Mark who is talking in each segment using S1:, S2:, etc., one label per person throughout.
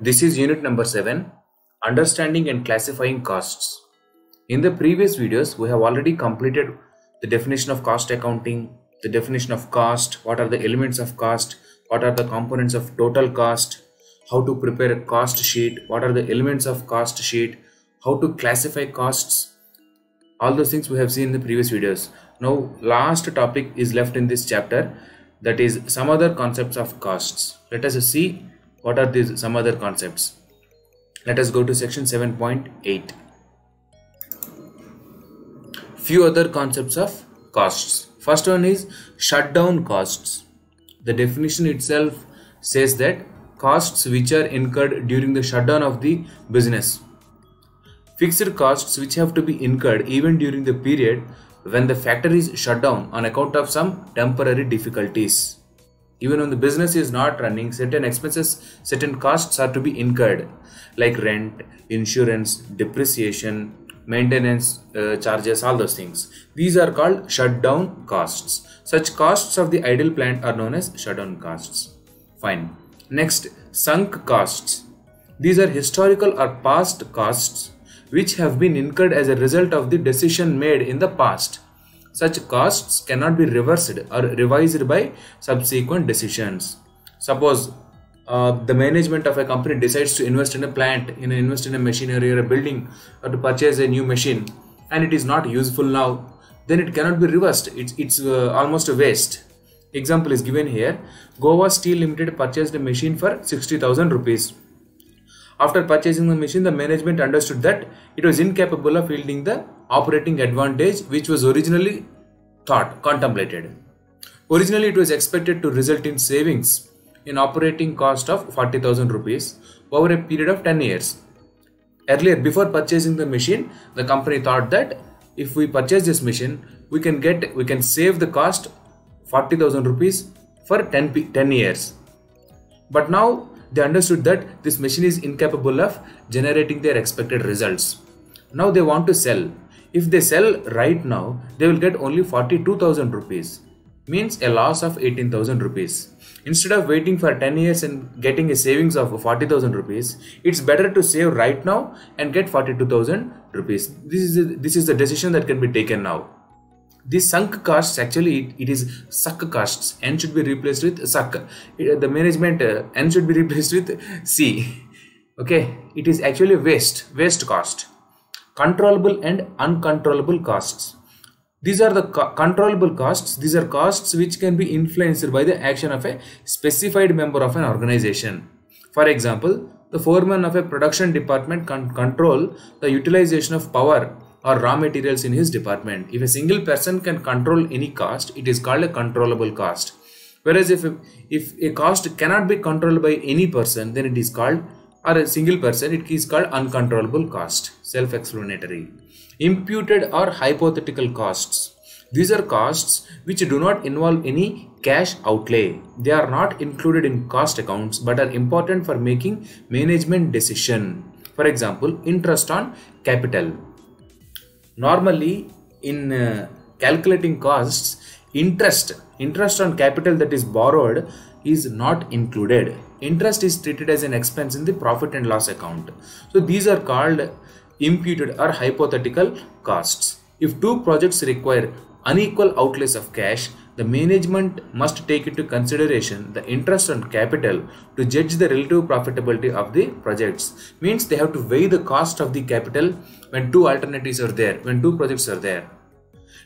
S1: This is unit number 7 Understanding and Classifying Costs. In the previous videos, we have already completed the definition of cost accounting, the definition of cost, what are the elements of cost, what are the components of total cost, how to prepare a cost sheet, what are the elements of cost sheet, how to classify costs. All those things we have seen in the previous videos. Now, last topic is left in this chapter that is some other concepts of costs. Let us see what are these some other concepts. Let us go to section 7.8. Few other concepts of costs. First one is shutdown costs. The definition itself says that costs which are incurred during the shutdown of the business. Fixed costs which have to be incurred even during the period when the factory is shut down on account of some temporary difficulties. Even when the business is not running, certain expenses, certain costs are to be incurred, like rent, insurance, depreciation, maintenance uh, charges, all those things. These are called shutdown costs. Such costs of the idle plant are known as shutdown costs. Fine. Next, sunk costs. These are historical or past costs which have been incurred as a result of the decision made in the past. Such costs cannot be reversed or revised by subsequent decisions. Suppose uh, the management of a company decides to invest in a plant, in a, invest in a machinery or a building, or to purchase a new machine, and it is not useful now, then it cannot be reversed. It's it's uh, almost a waste. Example is given here. Goa Steel Limited purchased a machine for sixty thousand rupees after purchasing the machine, the management understood that it was incapable of yielding the operating advantage which was originally thought, contemplated. Originally, it was expected to result in savings in operating cost of 40,000 rupees over a period of 10 years. Earlier, before purchasing the machine, the company thought that if we purchase this machine, we can get we can save the cost 40,000 rupees for 10, 10 years. But now they understood that this machine is incapable of generating their expected results. Now they want to sell. If they sell right now, they will get only 42,000 rupees, means a loss of 18,000 rupees. Instead of waiting for 10 years and getting a savings of 40,000 rupees, it's better to save right now and get 42,000 rupees. This is, a, this is the decision that can be taken now. These sunk costs actually it, is suck costs. N should be replaced with suck. It, the management uh, N should be replaced with C. Okay, it is actually waste waste cost. Controllable and uncontrollable costs. These are the co controllable costs. These are costs which can be influenced by the action of a specified member of an organization. For example, the foreman of a production department can control the utilization of power or raw materials in his department. If a single person can control any cost, it is called a controllable cost. Whereas if, if a cost cannot be controlled by any person, then it is called, or a single person, it is called uncontrollable cost. Self-explanatory. Imputed or hypothetical costs. These are costs which do not involve any cash outlay. They are not included in cost accounts but are important for making management decision. For example, interest on capital normally in uh, calculating costs interest. Interest on capital that is borrowed is not included. Interest is treated as an expense in the profit and loss account. So these are called imputed or hypothetical costs. If two projects require unequal outlays of cash the management must take into consideration the interest on capital to judge the relative profitability of the projects. Means they have to weigh the cost of the capital when two alternatives are there when two projects are there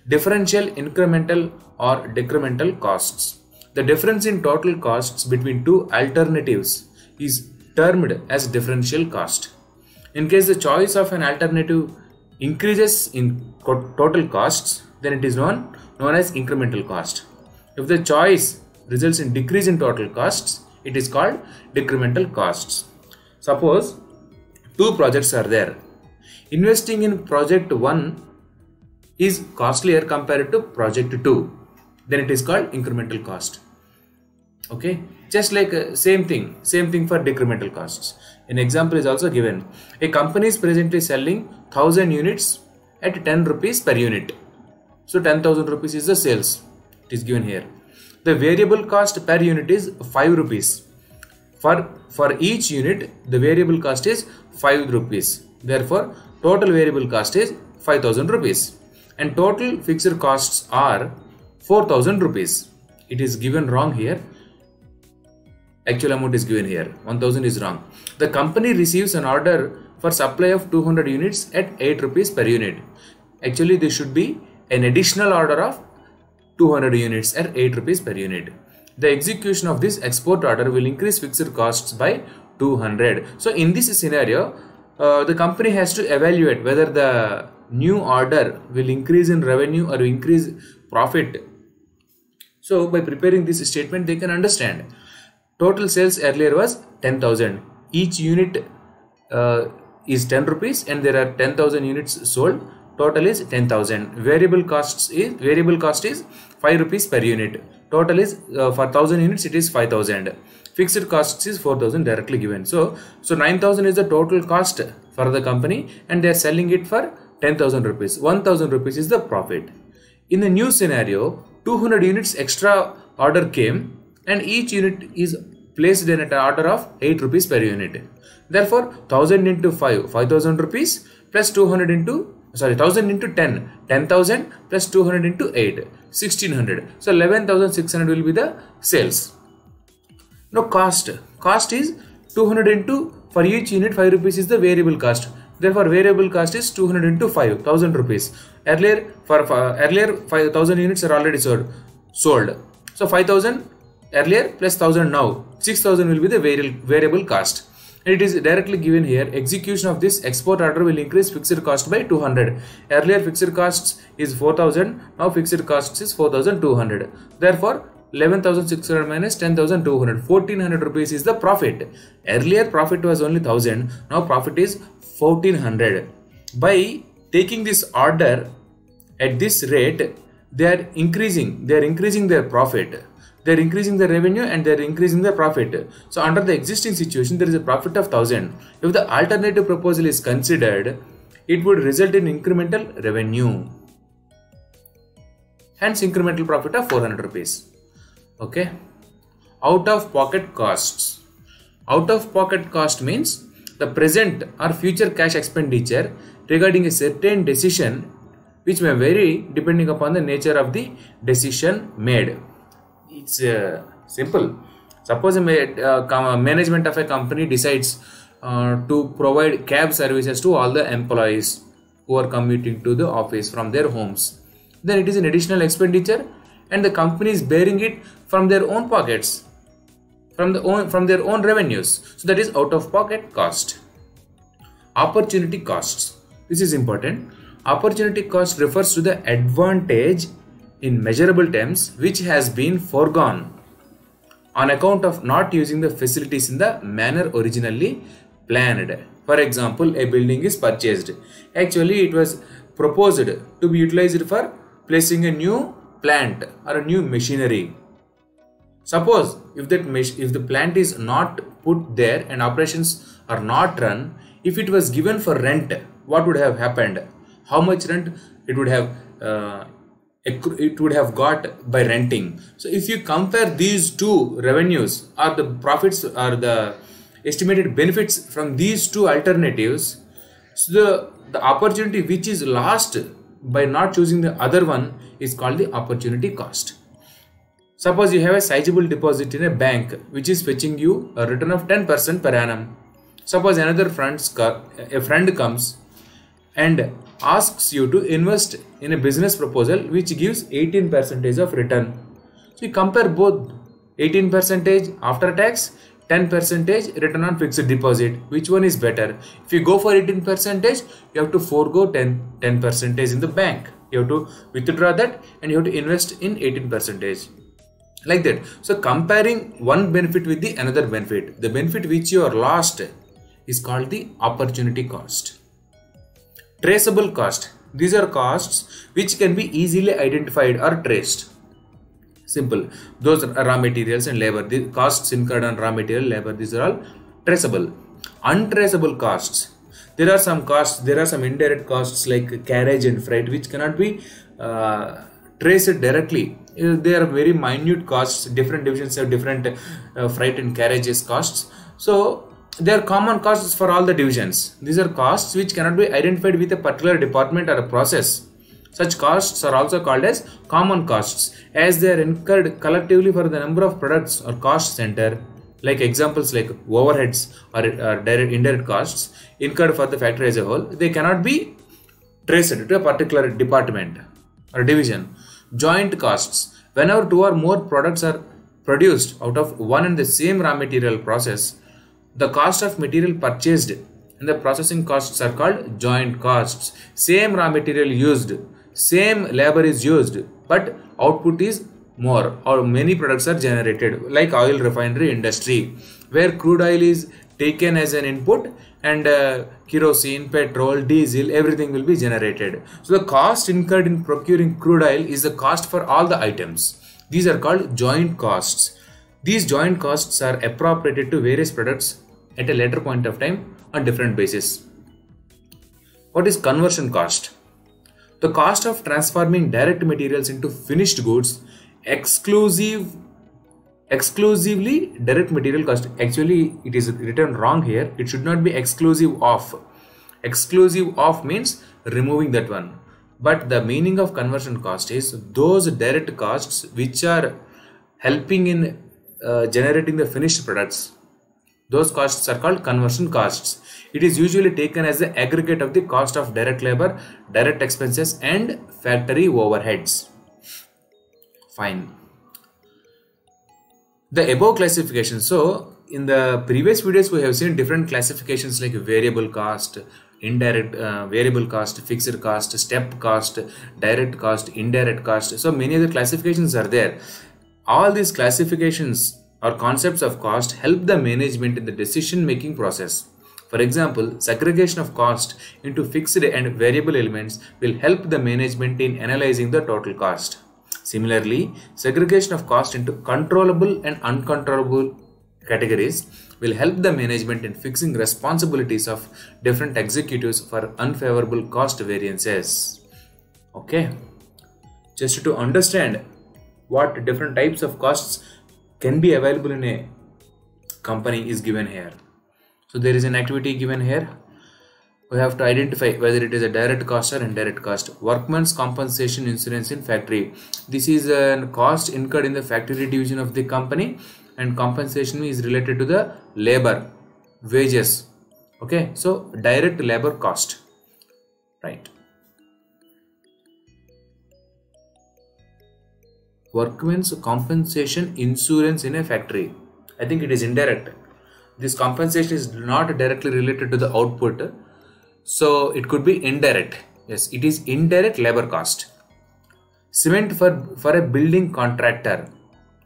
S1: differential incremental or decremental costs the difference in total costs between two alternatives is termed as differential cost in case the choice of an alternative increases in total costs then it is known known as incremental cost. If the choice results in decrease in total costs, it is called decremental costs. Suppose two projects are there. Investing in project 1 is costlier compared to project 2. Then it is called incremental cost. Okay, just like uh, same thing, same thing for decremental costs. An example is also given. A company is presently selling 1000 units at 10 rupees per unit so 10,000 rupees is the sales. It is given here. The variable cost per unit is 5 rupees. for for each unit the variable cost is 5 rupees therefore total variable cost is 5000 rupees and total fixed costs are 4000 rupees. It is given wrong here. Actual amount is given here. 1000 is wrong. The company receives an order for supply of 200 units at 8 rupees per unit. Actually this should be an additional order of 200 units at 8 rupees per unit. The execution of this export order will increase fixed costs by 200 so in this scenario uh, the company has to evaluate whether the new order will increase in revenue or increase profit so by preparing this statement they can understand Total sales earlier was 10,000. Each unit uh, is 10 rupees and there are 10,000 units sold. Total is 10,000. Variable costs is variable cost is 5 rupees per unit. Total is uh, for 1000 units it is 5000. Fixed costs is 4000 directly given. So so 9000 is the total cost for the company and they are selling it for 10,000 rupees. 1000 rupees is the profit. In the new scenario 200 units extra order came and each unit is placed in an order of 8 rupees per unit. Therefore, 1000 into 5, 5000 rupees plus 200 into sorry 1000 into 10 10000 plus 200 into 8 1600 so 11600 will be the sales now cost cost is 200 into for each unit 5 rupees is the variable cost therefore variable cost is 200 into 5 1000 rupees. Earlier for, for earlier 5000 units are already sold sold. So 5000 earlier plus 1000 now 6000 will be the variable cost. It is directly given here execution of this export order will increase fixed cost by 200 earlier fixed costs is 4000 now fixed costs is 4200 therefore 11600 minus 10200 1400 rupees is the profit. Earlier profit was only 1000 now profit is 1400 by taking this order at this rate they are increasing they are increasing their profit they're increasing the revenue and they're increasing the profit. So under the existing situation, there is a profit of 1000. If the alternative proposal is considered, it would result in incremental revenue. Hence incremental profit of 400 rupees. Okay. Out of pocket costs. Out of pocket cost means the present or future cash expenditure regarding a certain decision which may vary depending upon the nature of the decision made. It's uh, simple. Suppose a uh, management of a company decides uh, to provide cab services to all the employees who are commuting to the office from their homes. Then it is an additional expenditure and the company is bearing it from their own pockets from the own from their own revenues so that is out of pocket cost opportunity costs this is important opportunity cost refers to the advantage in measurable terms which has been foregone on account of not using the facilities in the manner originally planned. For example, a building is purchased. Actually, it was proposed to be utilized for placing a new plant or a new machinery. Suppose if that if the plant is not put there and operations are not run, if it was given for rent, what would have happened? How much rent it would have uh, it would have got by renting. So if you compare these two revenues or the profits or the estimated benefits from these two alternatives, so the, the opportunity which is lost by not choosing the other one is called the opportunity cost. Suppose you have a sizable deposit in a bank which is fetching you a return of 10% per annum. Suppose another a friend comes and asks you to invest in a business proposal which gives 18% of return. So you compare both 18% after tax 10% return on fixed deposit. Which one is better? If you go for 18% you have to forego 10 10 percentage in the bank. You have to withdraw that and you have to invest in 18 percentage like that so comparing one benefit with the another benefit the benefit which you are lost is called the opportunity cost Traceable cost. These are costs which can be easily identified or traced. Simple. Those are raw materials and labor. The costs incurred on raw material, labor, these are all traceable. Untraceable costs. There are some costs, there are some indirect costs like carriage and freight which cannot be uh, traced directly. Uh, they are very minute costs. Different divisions have different uh, freight and carriages costs So they are common costs for all the divisions. These are costs which cannot be identified with a particular department or a process. Such costs are also called as common costs as they are incurred collectively for the number of products or cost center like examples like overheads or, or direct indirect costs incurred for the factory as a whole they cannot be traced to a particular department or division joint costs whenever two or more products are produced out of one and the same raw material process the cost of material purchased and the processing costs are called joint costs. Same raw material used, same labor is used, but output is more or many products are generated like oil refinery industry where crude oil is taken as an input and uh, kerosene, petrol, diesel, everything will be generated. So the cost incurred in procuring crude oil is the cost for all the items. These are called joint costs. These joint costs are appropriated to various products at a later point of time on different basis. What is conversion cost? The cost of transforming direct materials into finished goods exclusive exclusively direct material cost actually it is written wrong here it should not be exclusive of exclusive of means removing that one but the meaning of conversion cost is those direct costs which are helping in uh, generating the finished products those costs are called conversion costs. It is usually taken as the aggregate of the cost of direct labor, direct expenses and factory overheads. Fine. The above classification. So, in the previous videos we have seen different classifications like variable cost, indirect uh, variable cost, fixed cost, step cost, direct cost, indirect cost. So, many other classifications are there. All these classifications or concepts of cost help the management in the decision making process. For example, segregation of cost into fixed and variable elements will help the management in analyzing the total cost. Similarly, segregation of cost into controllable and uncontrollable categories will help the management in fixing responsibilities of different executives for unfavorable cost variances. Okay, just to understand what different types of costs can be available in a company is given here. So there is an activity given here we have to identify whether it is a direct cost or indirect cost workman's compensation insurance in factory this is a cost incurred in the factory division of the company and compensation is related to the labor wages okay so direct labor cost right workman's compensation insurance in a factory. I think it is indirect. This compensation is not directly related to the output. So it could be indirect. Yes, it is indirect labor cost. Cement for, for a building contractor.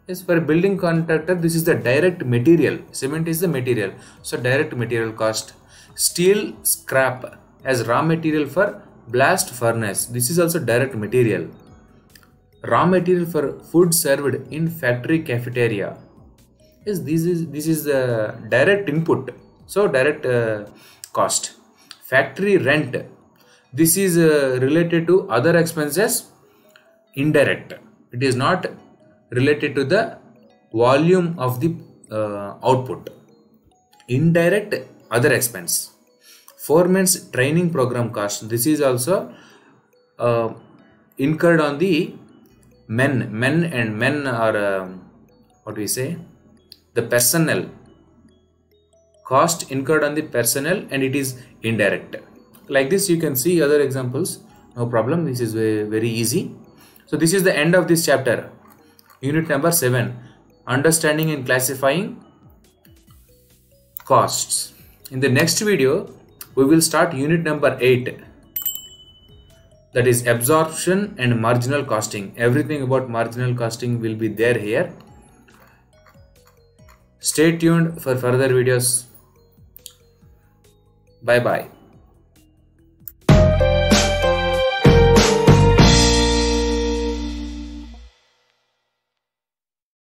S1: Yes, for a building contractor, this is the direct material. Cement is the material. So direct material cost. Steel scrap as raw material for blast furnace. This is also direct material raw material for food served in factory cafeteria yes this is this is the direct input so direct uh, cost factory rent. This is uh, related to other expenses indirect. It is not related to the volume of the uh, output. Indirect other expense. Foreman's training program cost. This is also uh, incurred on the men. Men and men are uh, what we say? The personnel cost incurred on the personnel and it is indirect. Like this you can see other examples. No problem. This is very, easy. So this is the end of this chapter. Unit number 7 understanding and classifying costs. In the next video we will start unit number 8 that is absorption and marginal costing. Everything about marginal costing will be there here. Stay tuned for further videos bye bye